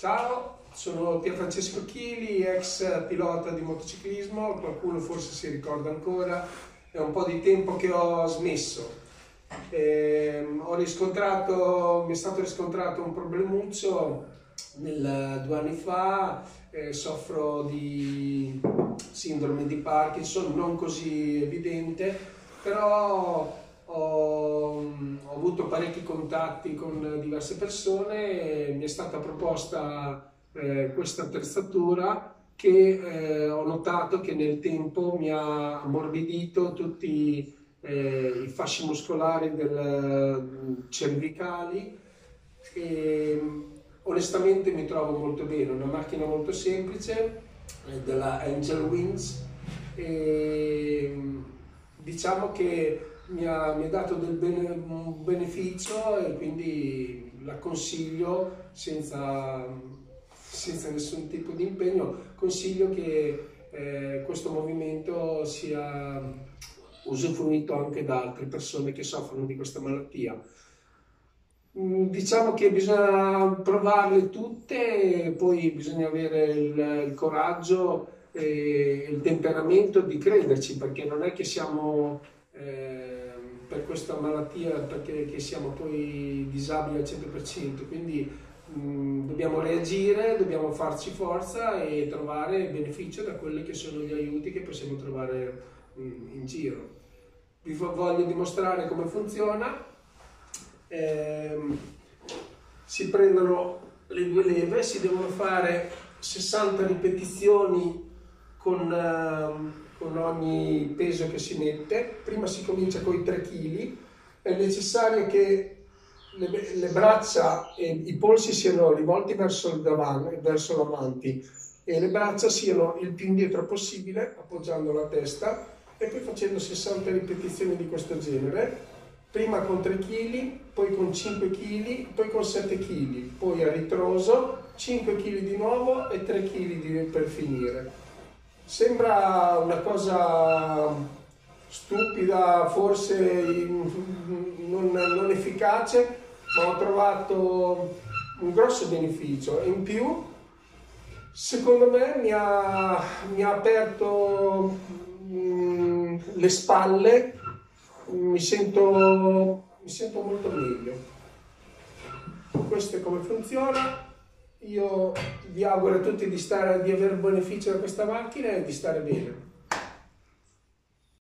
Ciao, sono Pierfrancesco Chili, ex pilota di motociclismo, qualcuno forse si ricorda ancora, è un po' di tempo che ho smesso. Eh, ho riscontrato, mi è stato riscontrato un problemuccio nel, due anni fa, eh, soffro di sindrome di Parkinson, non così evidente, però ho, ho, avuto parecchi contatti con diverse persone mi è stata proposta eh, questa attrezzatura che eh, ho notato che nel tempo mi ha ammorbidito tutti eh, i fasci muscolari del, cervicali e onestamente mi trovo molto bene, una macchina molto semplice della Angel Wings e diciamo che mi ha, mi ha dato del bene, un beneficio e quindi la consiglio senza, senza nessun tipo di impegno, consiglio che eh, questo movimento sia usufruito anche da altre persone che soffrono di questa malattia. Mm, diciamo che bisogna provarle tutte, poi bisogna avere il, il coraggio e il temperamento di crederci, perché non è che siamo eh, per questa malattia perché siamo poi disabili al 100%, quindi mh, dobbiamo reagire, dobbiamo farci forza e trovare beneficio da quelli che sono gli aiuti che possiamo trovare mh, in giro. Vi voglio dimostrare come funziona. Eh, si prendono le due leve, si devono fare 60 ripetizioni con... Uh, con ogni peso che si mette. Prima si comincia con i 3 kg, è necessario che le, le, braccia e i polsi siano rivolti verso il davanti, verso l'avanti e le braccia siano il più indietro possibile, appoggiando la testa e poi facendo 60 ripetizioni di questo genere, prima con 3 kg, poi con 5 kg, poi con 7 kg, poi a ritroso, 5 kg di nuovo e 3 kg per finire. Sembra una cosa stupida, forse non, non efficace, ma ho trovato un grosso beneficio. In più, secondo me, mi ha, mi ha aperto mh, mm, le spalle, mi sento, mi sento molto meglio. Questo è come funziona. Io vi auguro a tutti di, stare, di avere beneficio da questa macchina e di stare bene.